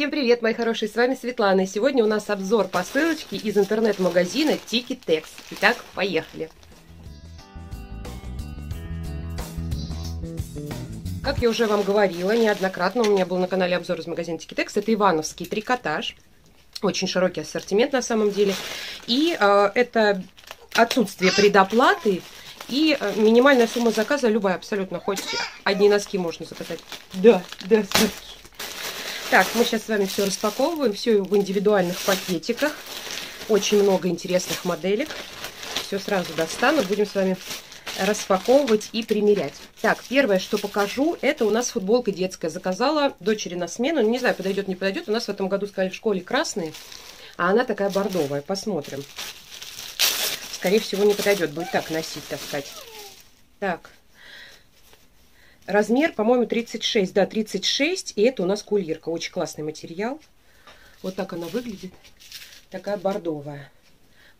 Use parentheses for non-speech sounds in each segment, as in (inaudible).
Всем привет, мои хорошие, с вами Светлана. И сегодня у нас обзор посылочки из интернет-магазина Tikitex. Итак, поехали. Как я уже вам говорила неоднократно, у меня был на канале обзор из магазина Tikitex. Это ивановский трикотаж. Очень широкий ассортимент на самом деле. И э, это отсутствие предоплаты и э, минимальная сумма заказа любая абсолютно. Хоть одни носки можно заказать. Да, да, носки. Так, мы сейчас с вами все распаковываем, все в индивидуальных пакетиках. Очень много интересных моделек. Все сразу достану, будем с вами распаковывать и примерять. Так, первое, что покажу, это у нас футболка детская. Заказала дочери на смену. Не знаю, подойдет, не подойдет. У нас в этом году сказали в школе красные, а она такая бордовая. Посмотрим. Скорее всего, не подойдет. Будет так носить, таскать. Так, Размер, по-моему, 36. Да, 36. И это у нас кулирка. Очень классный материал. Вот так она выглядит. Такая бордовая.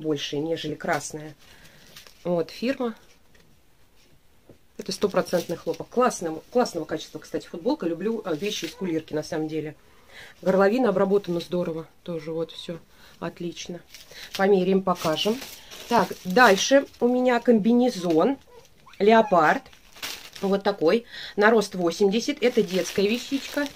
Больше, нежели красная. Вот, фирма. Это стопроцентный хлопок. Классного, классного качества, кстати, футболка. Люблю а, вещи из кулирки, на самом деле. Горловина обработана здорово. Тоже вот все отлично. Померяем, покажем. Так, дальше у меня комбинезон. Леопард. Вот такой. На рост 80. Это детская вещичка.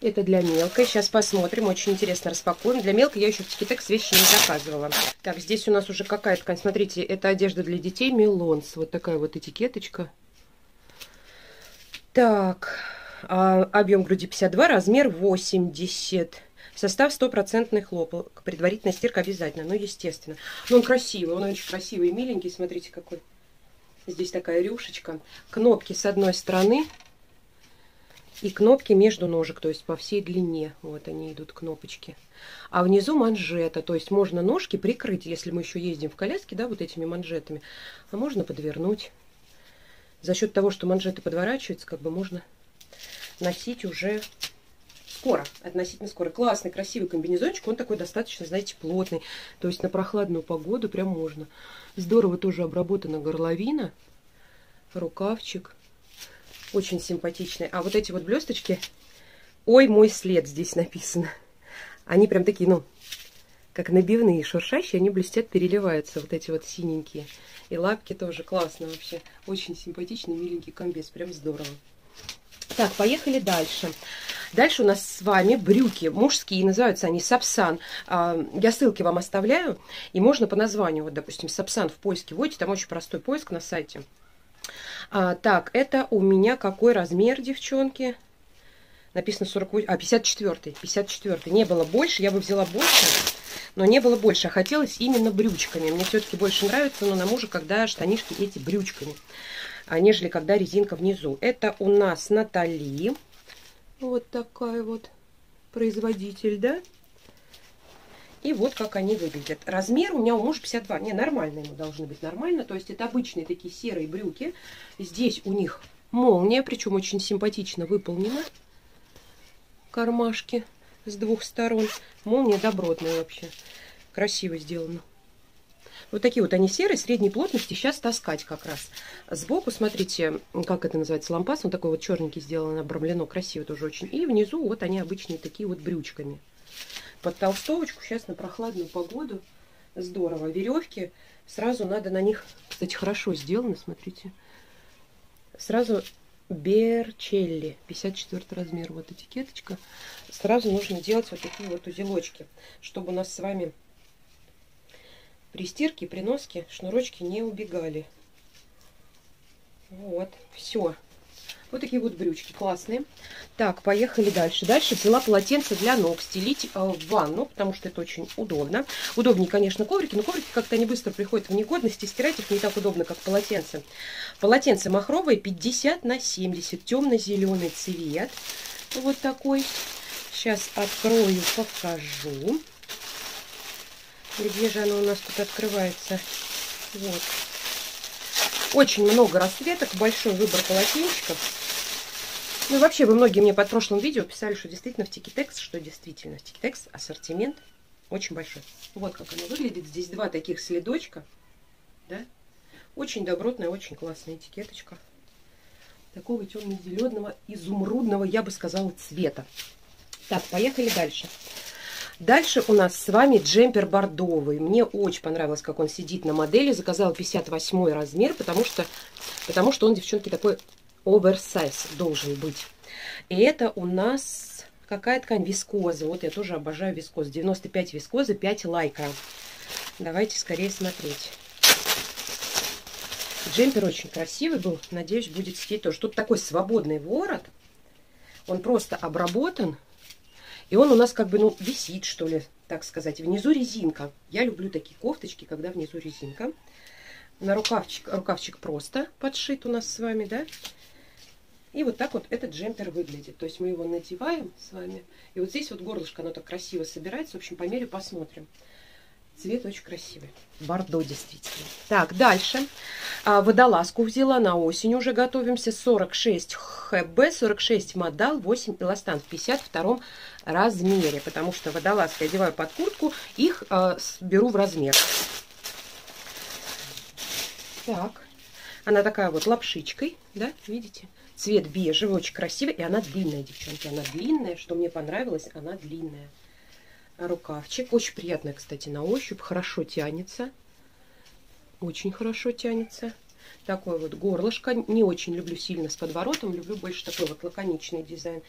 Это для мелкой. Сейчас посмотрим. Очень интересно распакуем. Для мелкой я еще в Тикитекс вещи не заказывала. Так, здесь у нас уже какая ткань. Смотрите, это одежда для детей. Мелонс. Вот такая вот этикеточка. Так, а, объем груди 52, размер 80. Состав стопроцентный хлопок. Предварительная стирка обязательно, ну, естественно. Но он красивый, он очень красивый и миленький. Смотрите, какой. Здесь такая рюшечка. Кнопки с одной стороны и кнопки между ножек, то есть по всей длине. Вот они идут, кнопочки. А внизу манжета, то есть можно ножки прикрыть, если мы еще ездим в коляске, да, вот этими манжетами. А можно подвернуть. За счет того, что манжеты подворачиваются, как бы можно носить уже скоро, относительно скоро. Классный, красивый комбинезончик, он такой достаточно, знаете, плотный. То есть на прохладную погоду прям можно. Здорово тоже обработана горловина, рукавчик. Очень симпатичный. А вот эти вот блесточки, ой, мой след здесь написано. Они прям такие, ну, как набивные, шуршащие, они блестят, переливаются, вот эти вот синенькие. И лапки тоже классно вообще. Очень симпатичный, миленький комбез, прям здорово. Так, поехали дальше. Дальше у нас с вами брюки мужские, называются они Сапсан. А, я ссылки вам оставляю, и можно по названию, вот, допустим, Сапсан в поиске вводите, там очень простой поиск на сайте. А, так, это у меня какой размер, девчонки? Написано 48, а, 54, 54. Не было больше, я бы взяла больше, но не было больше. А хотелось именно брючками. Мне все-таки больше нравится, но на мужа, когда штанишки эти брючками, а нежели когда резинка внизу. Это у нас Натали. Вот такая вот производитель, да? И вот как они выглядят. Размер у меня у мужа 52. Не, нормально ему должны быть нормально. То есть это обычные такие серые брюки. Здесь у них молния, причем очень симпатично выполнена. Кармашки с двух сторон. Молния добротная вообще. Красиво сделано. Вот такие вот они серые, средней плотности. Сейчас таскать как раз. Сбоку, смотрите, как это называется, лампас. Он такой вот черненький сделан, обрамлено. Красиво тоже очень. И внизу вот они обычные такие вот брючками. Под толстовочку сейчас на прохладную погоду. Здорово. Веревки. Сразу надо на них, кстати, хорошо сделано, смотрите. Сразу Берчелли, 54 размер, вот этикеточка. Сразу нужно делать вот такие вот узелочки, чтобы у нас с вами при стирке, при носке шнурочки не убегали. Вот, все. Вот такие вот брючки классные. Так, поехали дальше. Дальше взяла полотенце для ног стелить э, в ванну, потому что это очень удобно. Удобнее, конечно, коврики, но коврики как-то они быстро приходят в негодность, и стирать их не так удобно, как полотенце. Полотенце махровое 50 на 70, темно-зеленый цвет. Вот такой. Сейчас открою, покажу. Где же оно у нас тут открывается? Вот. Очень много расцветок, большой выбор полотенчиков. Ну, вообще, вы многие мне под прошлым видео писали, что действительно в Тикитекс, что действительно в Тикитекс ассортимент очень большой. Вот как оно выглядит. Здесь два таких следочка. Да? Очень добротная, очень классная этикеточка. Такого темно-зеленого, изумрудного, я бы сказала, цвета. Так, поехали дальше. Дальше у нас с вами джемпер бордовый. Мне очень понравилось, как он сидит на модели. Заказала 58 размер, потому что, потому что он, девчонки, такой оверсайз должен быть. И это у нас какая ткань? Вискоза. Вот я тоже обожаю вискозу. 95 вискозы, 5 лайка. Давайте скорее смотреть. Джемпер очень красивый был. Надеюсь, будет сидеть тоже. Тут такой свободный ворот. Он просто обработан. И он у нас как бы, ну, висит, что ли, так сказать. Внизу резинка. Я люблю такие кофточки, когда внизу резинка. На рукавчик, рукавчик просто подшит у нас с вами, да. И вот так вот этот джемпер выглядит. То есть мы его надеваем с вами. И вот здесь вот горлышко, оно так красиво собирается. В общем, по мере посмотрим. Цвет очень красивый. Бордо действительно. Так, дальше. А, водолазку взяла на осень. Уже готовимся. 46 ХБ, 46 модал, 8 эластан в 52 размере. Потому что водолазки одеваю под куртку. Их а, беру в размер. Так. Она такая вот лапшичкой, да, видите? Цвет бежевый, очень красивый. И она длинная, девчонки. Она длинная. Что мне понравилось, она длинная рукавчик. Очень приятная, кстати, на ощупь. Хорошо тянется. Очень хорошо тянется. Такое вот горлышко. Не очень люблю сильно с подворотом. Люблю больше такой вот лаконичный дизайн.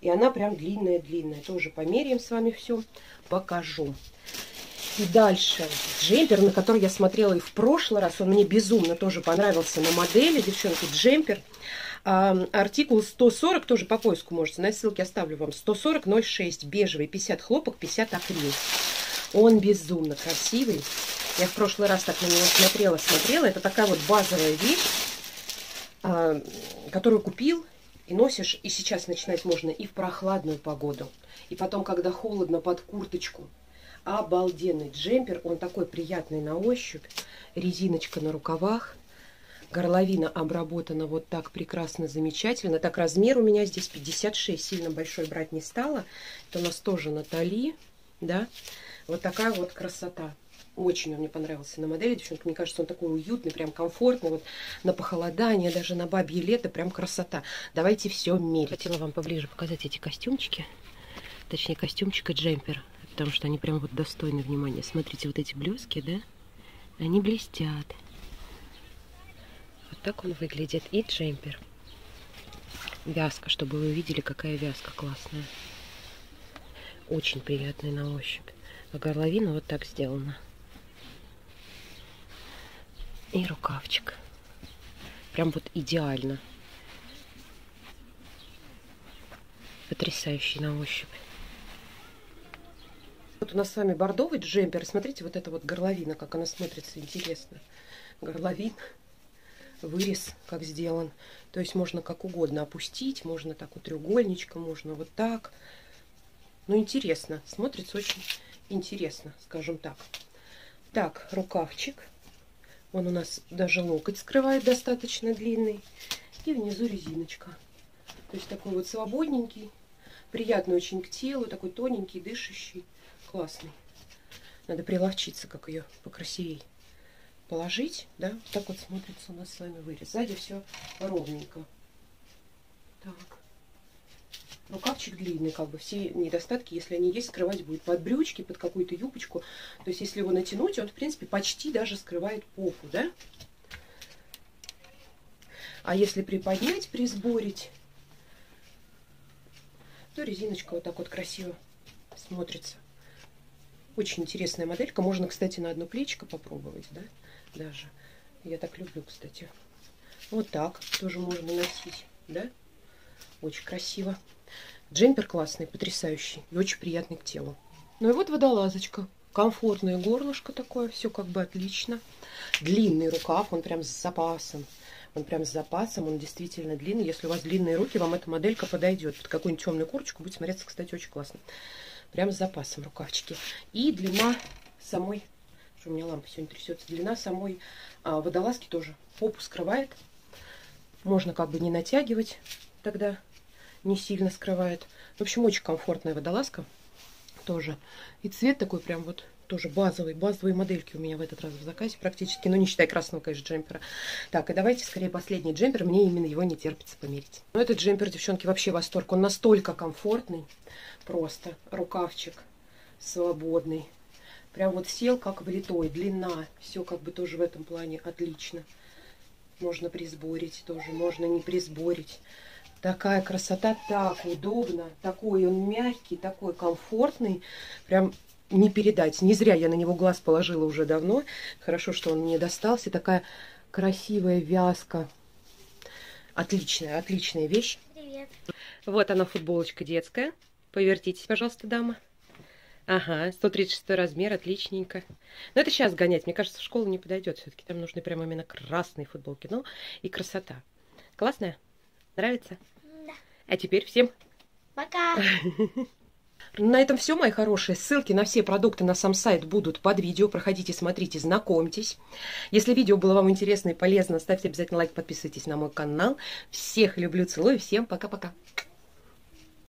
И она прям длинная-длинная. Тоже померяем с вами все. Покажу. И дальше джемпер, на который я смотрела и в прошлый раз. Он мне безумно тоже понравился на модели. Девчонки, джемпер. А, артикул 140, тоже по поиску можете, на ссылке оставлю вам. 140.06, бежевый, 50 хлопок, 50 акрил. Он безумно красивый. Я в прошлый раз так на него смотрела, смотрела. Это такая вот базовая вещь, а, которую купил и носишь. И сейчас начинать можно и в прохладную погоду. И потом, когда холодно, под курточку. Обалденный джемпер. Он такой приятный на ощупь. Резиночка на рукавах. Горловина обработана вот так прекрасно, замечательно. Так, размер у меня здесь 56. Сильно большой брать не стала. Это у нас тоже Натали. Да? Вот такая вот красота. Очень он мне понравился на модели, девчонки. Мне кажется, он такой уютный, прям комфортный. Вот на похолодание, даже на бабье лето, прям красота. Давайте все мерить. Хотела вам поближе показать эти костюмчики. Точнее, костюмчик и джемпер. Потому что они прям вот достойны внимания. Смотрите, вот эти блески, да? Они блестят так он выглядит. И джемпер. Вязка, чтобы вы увидели, какая вязка классная. Очень приятный на ощупь. А горловина вот так сделана. И рукавчик. Прям вот идеально. Потрясающий на ощупь. Вот у нас с вами бордовый джемпер. Смотрите, вот эта вот горловина, как она смотрится интересно. Горловина вырез как сделан. То есть можно как угодно опустить, можно так вот треугольничком, можно вот так. Ну, интересно, смотрится очень интересно, скажем так. Так, рукавчик. Он у нас даже локоть скрывает достаточно длинный. И внизу резиночка. То есть такой вот свободненький, приятный очень к телу, такой тоненький, дышащий, классный. Надо приловчиться, как ее покрасивей положить, да, вот так вот смотрится у нас с вами вырез. Сзади все ровненько. Так. Рукавчик длинный, как бы все недостатки, если они есть, скрывать будет под брючки, под какую-то юбочку. То есть, если его натянуть, он, в принципе, почти даже скрывает попу, да? А если приподнять, присборить, то резиночка вот так вот красиво смотрится. Очень интересная моделька. Можно, кстати, на одно плечико попробовать, да? даже. Я так люблю, кстати. Вот так тоже можно носить, да? Очень красиво. Джемпер классный, потрясающий и очень приятный к телу. Ну и вот водолазочка. Комфортное горлышко такое, все как бы отлично. Длинный рукав, он прям с запасом. Он прям с запасом, он действительно длинный. Если у вас длинные руки, вам эта моделька подойдет. Под какую-нибудь темную курточку будет смотреться, кстати, очень классно. Прям с запасом рукавчики. И длина самой что у меня лампа сегодня трясется. Длина самой а, водолазки тоже попу скрывает. Можно как бы не натягивать, тогда не сильно скрывает. В общем, очень комфортная водолазка тоже. И цвет такой прям вот тоже базовый, базовые модельки у меня в этот раз в заказе практически, ну не считая красного, конечно, джемпера. Так, и давайте скорее последний джемпер, мне именно его не терпится померить. Ну этот джемпер, девчонки, вообще восторг, он настолько комфортный, просто, рукавчик свободный. Прям вот сел как влитой, длина, все как бы тоже в этом плане отлично. Можно присборить тоже, можно не присборить. Такая красота, так удобно, такой он мягкий, такой комфортный, прям не передать. Не зря я на него глаз положила уже давно. Хорошо, что он мне достался. Такая красивая вязка. Отличная, отличная вещь. Привет. Вот она, футболочка детская. Повертитесь, пожалуйста, дама. Ага, 136 размер, отличненько. Но это сейчас гонять, мне кажется, в школу не подойдет. Все-таки там нужны прямо именно красные футболки. Ну, и красота. Классная? Нравится? Да. А теперь всем Пока. (laughs) на этом все, мои хорошие. Ссылки на все продукты на сам сайт будут под видео. Проходите, смотрите, знакомьтесь. Если видео было вам интересно и полезно, ставьте обязательно лайк, подписывайтесь на мой канал. Всех люблю, целую, всем пока-пока.